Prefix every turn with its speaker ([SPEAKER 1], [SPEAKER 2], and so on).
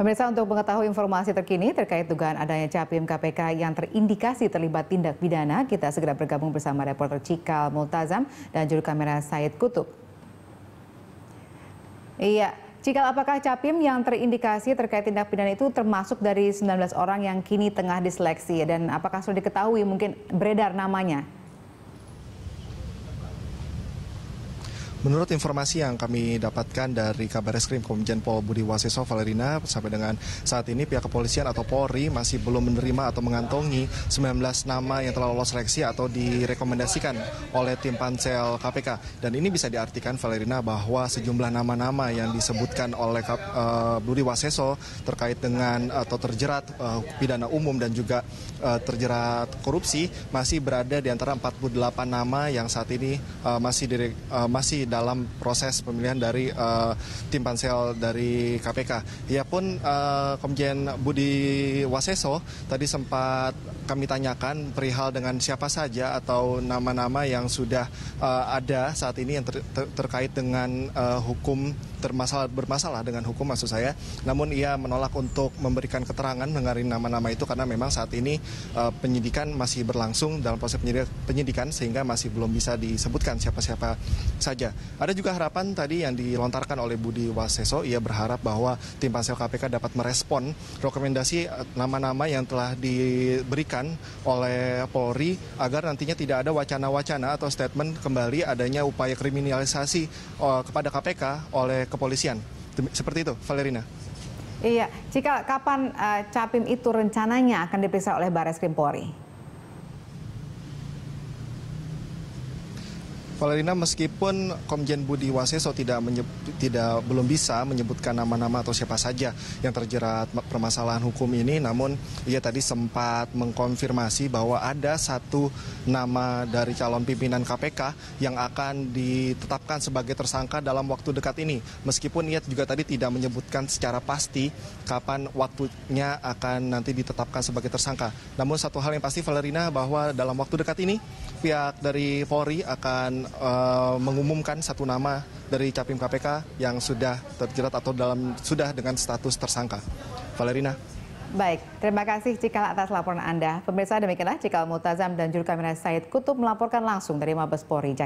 [SPEAKER 1] Pemirsa untuk mengetahui informasi terkini terkait dugaan adanya capim KPK yang terindikasi terlibat tindak pidana, kita segera bergabung bersama reporter Cikal Multazam dan juru kamera Said Kutub. Iya, Cikal apakah capim yang terindikasi terkait tindak pidana itu termasuk dari 19 orang yang kini tengah diseleksi dan apakah sudah diketahui mungkin beredar namanya?
[SPEAKER 2] Menurut informasi yang kami dapatkan dari kabar reskrim Komjen Pol Budi Waseso Valerina, sampai dengan saat ini pihak kepolisian atau Polri masih belum menerima atau mengantongi 19 nama yang telah lolos seleksi atau direkomendasikan oleh tim pansel KPK. Dan ini bisa diartikan Valerina bahwa sejumlah nama-nama yang disebutkan oleh uh, Budi Waseso terkait dengan atau terjerat uh, pidana umum dan juga uh, terjerat korupsi masih berada di antara 48 nama yang saat ini uh, masih dire, uh, masih dalam proses pemilihan dari uh, tim pansel dari KPK. Ia pun uh, Komjen Budi Waseso tadi sempat kami tanyakan perihal dengan siapa saja atau nama-nama yang sudah uh, ada saat ini yang ter ter terkait dengan uh, hukum termasalah bermasalah dengan hukum maksud saya. Namun ia menolak untuk memberikan keterangan mengenai nama-nama itu karena memang saat ini uh, penyidikan masih berlangsung dalam proses penyidikan sehingga masih belum bisa disebutkan siapa-siapa saja. Ada juga harapan tadi yang dilontarkan oleh Budi Waseso, ia berharap bahwa tim pansel KPK dapat merespon rekomendasi eh, nama-nama yang telah diberikan oleh Polri agar nantinya tidak ada wacana-wacana atau statement kembali adanya upaya kriminalisasi uh, kepada KPK oleh kepolisian. Seperti itu, Valerina.
[SPEAKER 1] Iya, jika kapan uh, Capim itu rencananya akan diperiksa oleh Baris Krim Polri?
[SPEAKER 2] Valerina meskipun Komjen Budi Waseso tidak tidak belum bisa menyebutkan nama-nama atau siapa saja yang terjerat permasalahan hukum ini, namun ia tadi sempat mengkonfirmasi bahwa ada satu nama dari calon pimpinan KPK yang akan ditetapkan sebagai tersangka dalam waktu dekat ini. Meskipun ia juga tadi tidak menyebutkan secara pasti kapan waktunya akan nanti ditetapkan sebagai tersangka. Namun satu hal yang pasti Valerina bahwa dalam waktu dekat ini pihak dari Polri akan uh, mengumumkan satu nama dari Capim KPK yang sudah terjerat atau dalam sudah dengan status tersangka. Valerina.
[SPEAKER 1] Baik, terima kasih Cikal atas laporan Anda. Pemirsa demikianlah Cikal Mutazam dan juru kamera Said Kutub melaporkan langsung dari Mabes Polri.